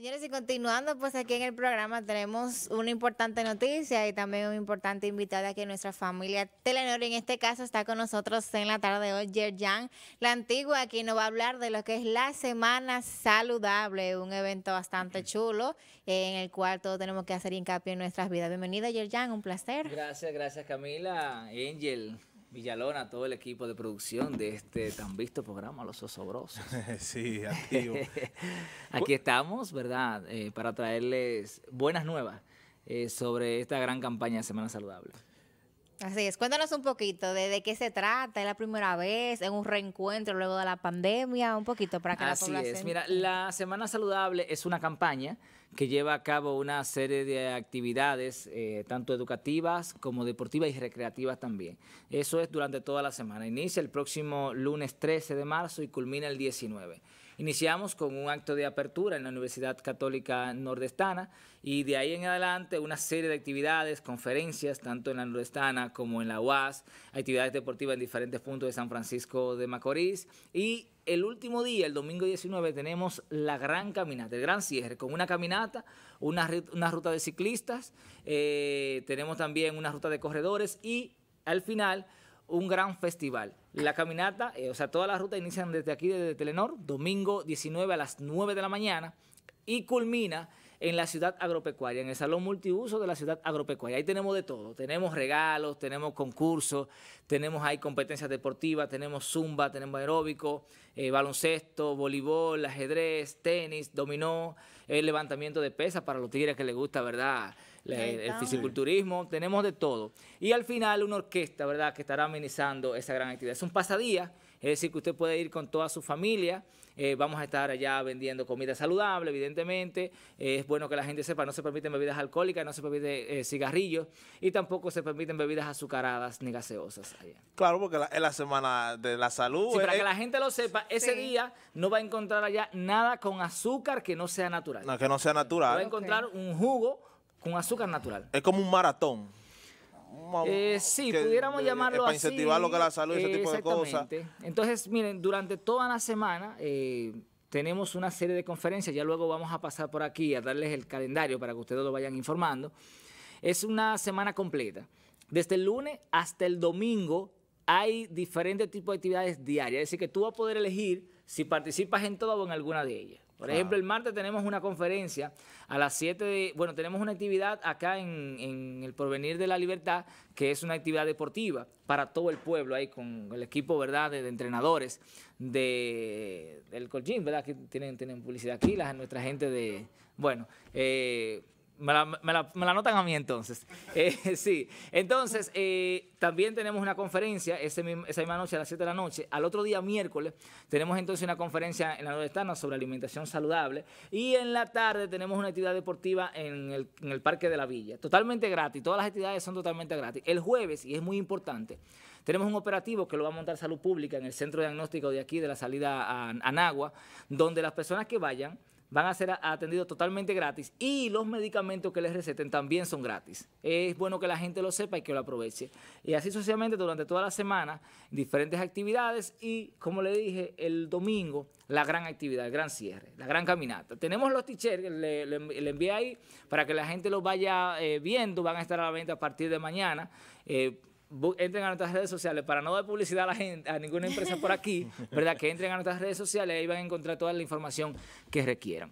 Señores, y continuando, pues aquí en el programa tenemos una importante noticia y también una importante invitada que nuestra familia Telenor. En este caso está con nosotros en la tarde de hoy Yerjan, la antigua, quien nos va a hablar de lo que es la Semana Saludable, un evento bastante chulo en el cual todos tenemos que hacer hincapié en nuestras vidas. Bienvenida Yerjan, un placer. Gracias, gracias Camila, Angel. Villalona, todo el equipo de producción de este tan visto programa, Los Osobrosos. sí, activo. Aquí estamos, ¿verdad? Eh, para traerles buenas nuevas eh, sobre esta gran campaña de Semana Saludable. Así es, cuéntanos un poquito de, qué se trata, es la primera vez, es un reencuentro luego de la pandemia, un poquito para que Así la población... es, mira, la Semana Saludable es una campaña que lleva a cabo una serie de actividades, eh, tanto educativas como deportivas y recreativas también. Eso es durante toda la semana. Inicia el próximo lunes 13 de marzo y culmina el 19. Iniciamos con un acto de apertura en la Universidad Católica Nordestana y de ahí en adelante una serie de actividades, conferencias, tanto en la Nordestana como en la UAS, actividades deportivas en diferentes puntos de San Francisco de Macorís y el último día, el domingo 19, tenemos la gran caminata, el gran cierre, con una caminata, una, ruta de ciclistas, eh, tenemos también una ruta de corredores y al final un gran festival. La caminata, eh, o sea, toda la ruta inician desde aquí, desde Telenor, domingo 19 a las 9 de la mañana y culmina en la ciudad agropecuaria, en el salón multiuso de la ciudad agropecuaria. Ahí tenemos de todo, tenemos regalos, tenemos concursos, tenemos ahí competencias deportivas, tenemos zumba, tenemos aeróbico, eh, baloncesto, voleibol, ajedrez, tenis, dominó, el levantamiento de pesas para los tigres que les gusta, ¿verdad? El fisiculturismo, tenemos de todo. Y al final una orquesta, ¿verdad?, que estará amenizando esa gran actividad. Es un pasadía, es decir, que usted puede ir con toda su familia. Eh, vamos a estar allá vendiendo comida saludable, evidentemente. Eh, es bueno que la gente sepa, no se permiten bebidas alcohólicas, no se permiten eh, cigarrillos y tampoco se permiten bebidas azucaradas ni gaseosas. Claro, porque es la semana de la salud. Sí, para que la gente lo sepa, ese día no va a encontrar allá nada con azúcar que no sea natural. No, que no sea natural. Va a encontrar un jugo con azúcar natural. Es como un maratón. Eh, sí, pudiéramos llamarlo para incentivar lo que la salud y ese tipo de cosas. Entonces, miren, durante toda la semana eh, tenemos una serie de conferencias, ya luego vamos a pasar por aquí a darles el calendario para que ustedes lo vayan informando. Es una semana completa. Desde el lunes hasta el domingo hay diferentes tipos de actividades diarias, es decir, que tú vas a poder elegir si participas en todo o en alguna de ellas. Por ejemplo, el martes tenemos una conferencia a las 7 de... Bueno, tenemos una actividad acá en, el Porvenir de la Libertad, que es una actividad deportiva para todo el pueblo, ahí con el equipo, ¿verdad?, de, entrenadores de, del Colgín, ¿verdad?, que tienen, tienen publicidad aquí, la, nuestra gente de... Bueno, eh, me la, me, notan a mí entonces. Eh, sí, entonces eh, también tenemos una conferencia esa misma noche a las 7 de la noche. Al otro día, miércoles, tenemos entonces una conferencia en la Nordestana sobre alimentación saludable. Y en la tarde tenemos una actividad deportiva en el, en el Parque de la Villa. Totalmente gratis, todas las actividades son totalmente gratis. El jueves, y es muy importante, tenemos un operativo que lo va a montar Salud Pública en el centro diagnóstico de aquí, de la salida a, a Nagua, donde las personas que vayan van a ser atendidos totalmente gratis y los medicamentos que les receten también son gratis. Es bueno que la gente lo sepa y que lo aproveche. Y así sucesivamente durante toda la semana, diferentes actividades y, como le dije, el domingo, la gran actividad, el gran cierre, la gran caminata. Tenemos los t-shirts, le, le, envié ahí para que la gente los vaya eh, viendo, van a estar a la venta a partir de mañana. Eh, entren a nuestras redes sociales para no dar publicidad a la gente, a ninguna empresa por aquí, ¿verdad? Que entren a nuestras redes sociales y ahí van a encontrar toda la información que requieran.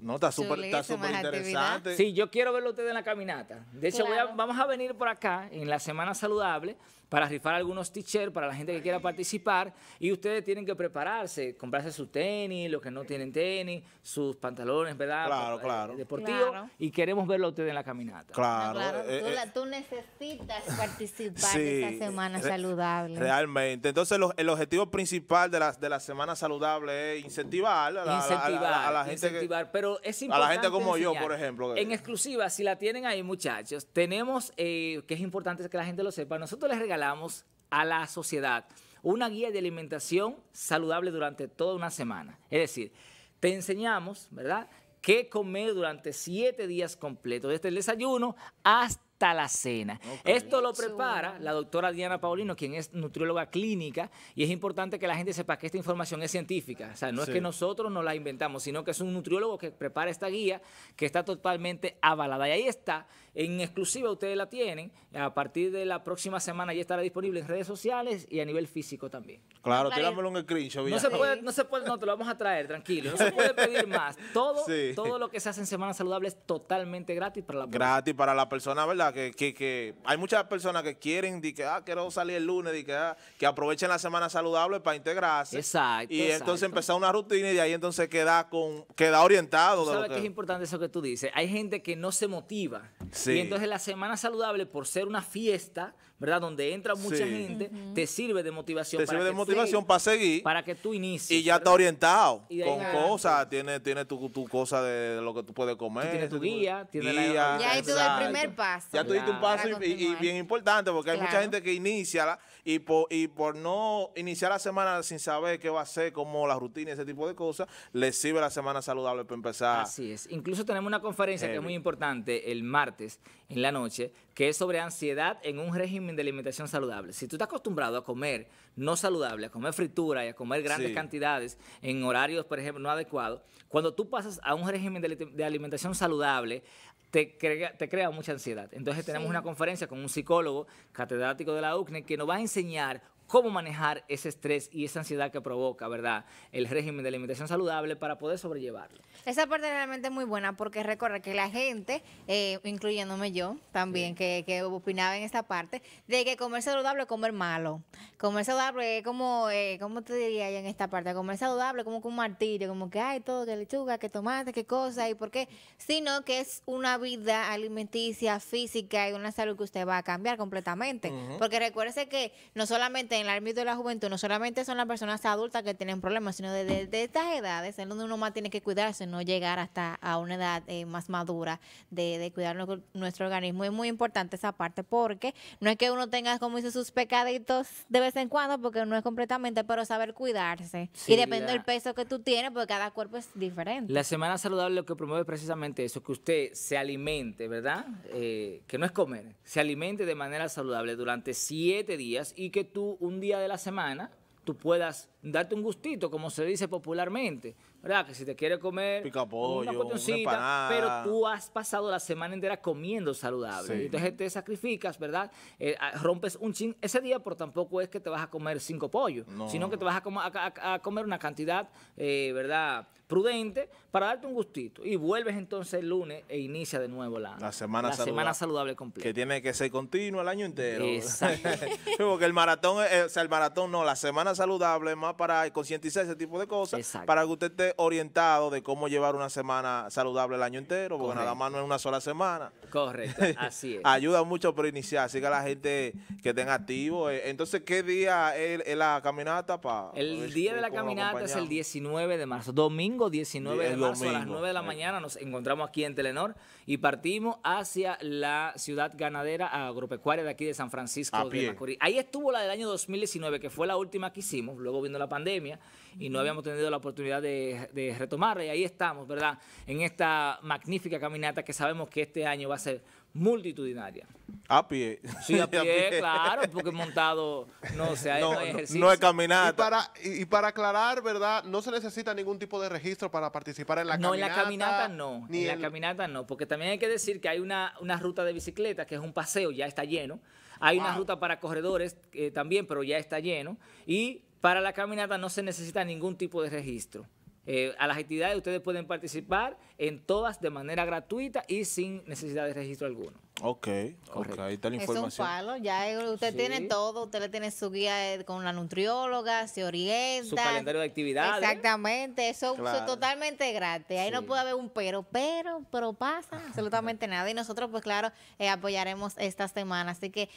No, está súper interesante. Sí, yo quiero verlo ustedes en la caminata. De hecho, vamos a venir por acá en la Semana Saludable para rifar algunos t-shirts para la gente que quiera participar y ustedes tienen que prepararse, comprarse sus tenis, los que no tienen tenis, sus pantalones, ¿verdad? Claro, claro. Deportivos y queremos verlo ustedes en la caminata. Claro. Eh, eh, tú, necesitas participar de esta Semana Saludable. Realmente. Entonces, el objetivo principal de la, de la Semana Saludable es incentivar a la, incentivar, a la gente. Incentivar, pero es importante A la gente como yo, por ejemplo. En exclusiva, si la tienen ahí, muchachos, tenemos, eh, que es importante que la gente lo sepa, nosotros les regalamos a la sociedad una guía de alimentación saludable durante toda una semana. Es decir, te enseñamos, ¿verdad?, qué comer durante siete días completos, desde el desayuno hasta hasta la cena. Esto lo prepara la doctora Diana Paulino, quien es nutrióloga clínica, y es importante que la gente sepa que esta información es científica. O sea, no es que nosotros nos la inventamos, sino que es un nutriólogo que prepara esta guía que está totalmente avalada. Y ahí está, en exclusiva ustedes la tienen. A partir de la próxima semana ya estará disponible en redes sociales y a nivel físico también. Claro, tíramelo un screenshot. No se puede, no se puede, no te lo vamos a traer, tranquilo. No se puede pedir más. Todo, todo lo que se hace en Semana Saludable es totalmente gratis para la persona. Gratis para la persona, ¿verdad? Que, que, que hay muchas personas que quieren, de que, ah, quiero salir el lunes, de que, ah, que aprovechen la Semana Saludable para integrarse. Exacto. Y entonces empezar una rutina y de ahí entonces queda, con, queda orientado. ¿Sabes que... es importante eso que tú dices? Hay gente que no se motiva. Sí. Y entonces la Semana Saludable, por ser una fiesta, ¿verdad? Donde entra mucha gente, te sirve de motivación. Te sirve de motivación para seguir. Para que tú inicies. Y ya está orientado con cosas, tiene, tiene tu, tu cosa de, lo que tú puedes comer. Tiene tu guía, tiene la... Ya ahí tú el primer paso. Ya tú diste un paso y, bien importante porque hay mucha gente que inicia y por, y por no iniciar la semana sin saber qué va a hacer, como la rutina y ese tipo de cosas, le sirve la semana saludable para empezar. Así es. Incluso tenemos una conferencia que es muy importante el martes en la noche, que es sobre ansiedad en un régimen de alimentación saludable. Si tú estás acostumbrado a comer no saludable, a comer fritura y a comer grandes cantidades en horarios, por ejemplo, no adecuados, cuando tú pasas a un régimen de, alimentación saludable, te crea, te crea mucha ansiedad. Entonces tenemos una conferencia con un psicólogo catedrático de la UCNE que nos va a enseñar cómo manejar ese estrés y esa ansiedad que provoca, ¿verdad? El régimen de alimentación saludable para poder sobrellevarlo. Esa parte realmente es muy buena porque recuerda que la gente, eh, incluyéndome yo también, que, que, opinaba en esta parte, de que comer saludable es comer malo. Comer saludable es como, eh, ¿cómo te diría yo en esta parte? Comer saludable como un martirio, como que hay todo, que lechuga, que tomate, qué cosa y por qué. Sino que es una vida alimenticia, física y una salud que usted va a cambiar completamente. Porque recuérdese que no solamente en el ámbito de la juventud no solamente son las personas adultas que tienen problemas, sino desde de, estas edades en donde uno más tiene que cuidarse, no llegar hasta a una edad eh, más madura de, cuidar nuestro, organismo. Es muy importante esa parte porque no es que uno tenga, como dice, sus pecaditos de vez en cuando, porque no es completamente, pero saber cuidarse. y depende del peso que tú tienes, porque cada cuerpo es diferente. La semana saludable lo que promueve precisamente eso, que usted se alimente, ¿verdad? Eh, que no es comer, se alimente de manera saludable durante siete días y que tú un día de la semana tú puedas darte un gustito, como se dice popularmente, ¿verdad? Que si te quieres comer Pica pollo, una pero tú has pasado la semana entera comiendo saludable. Entonces te sacrificas, ¿verdad? Eh, rompes un chin ese día, pero tampoco es que te vas a comer cinco pollos, sino que te vas a, comer una cantidad, eh, ¿verdad? prudente para darte un gustito. Y vuelves entonces el lunes e inicia de nuevo la, la, semana, la saludable, semana saludable completa. Que tiene que ser continua el año entero. Exacto. Porque el maratón, o sea, el maratón no, la semana saludable es más para concientizar ese tipo de cosas, para que usted orientado de cómo llevar una semana saludable el año entero, porque nada más no es una sola semana. Correcto, así es. Ayuda mucho para iniciar, así que la gente que tenga activo. Eh, entonces, ¿qué día es, la caminata? para El día de la caminata es el 19 de marzo, domingo 19 de marzo a las 9 de la mañana nos encontramos aquí en Telenor y partimos hacia la ciudad ganadera agropecuaria de aquí de San Francisco de Macorís. Ahí estuvo la del año 2019, que fue la última que hicimos, luego vino la pandemia y no habíamos tenido la oportunidad de, de retomarla y ahí estamos, ¿verdad? En esta magnífica caminata que sabemos que este año va a ser multitudinaria. A pie. Sí, a pie, claro, porque montado no, se no, hay ejercicio. No es caminata. Y para, y, para aclarar, ¿verdad? No se necesita ningún tipo de registro para participar en la caminata. No, en la caminata no. Ni en la caminata no, porque también hay que decir que hay una, una ruta de bicicleta que es un paseo, ya está lleno. Hay una ruta para corredores eh, también, pero ya está lleno. Y para la caminata no se necesita ningún tipo de registro. Eh, a las actividades ustedes pueden participar en todas de manera gratuita y sin necesidad de registro alguno. Ok, ok, ahí está la información. Es un palo, ya usted tiene todo, usted le tiene su guía eh, con la nutrióloga, se orienta. Su calendario de actividades. Exactamente, eso es totalmente gratis, ahí no puede haber un pero, pero, pero pasa absolutamente nada y nosotros pues claro eh, apoyaremos esta semana, así que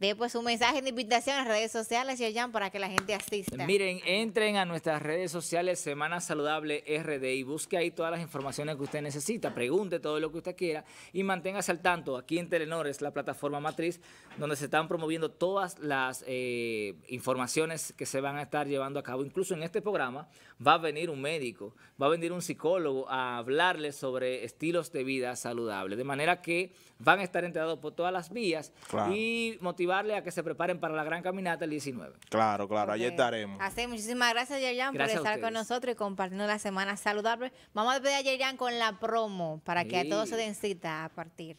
de pues un mensaje de invitación a las redes sociales, Yerjan, para que la gente asista. Miren, entren a nuestras redes sociales Semana Saludable RD y busque ahí todas las informaciones que usted necesita, pregunte todo lo que usted quiera y manténgase al tanto. Aquí en Telenor es la plataforma matriz donde se están promoviendo todas las eh, informaciones que se van a estar llevando a cabo. Incluso en este programa va a venir un médico, va a venir un psicólogo a hablarles sobre estilos de vida saludables, de manera que van a estar enterados por todas las vías y motivarle a que se preparen para la gran caminata el 19. Claro, claro, allí estaremos. Así, muchísimas gracias, Yerjan, por estar con nosotros y compartiendo la semana saludable. Vamos a pedir a Yerjan con la promo para que a todos se den cita a partir.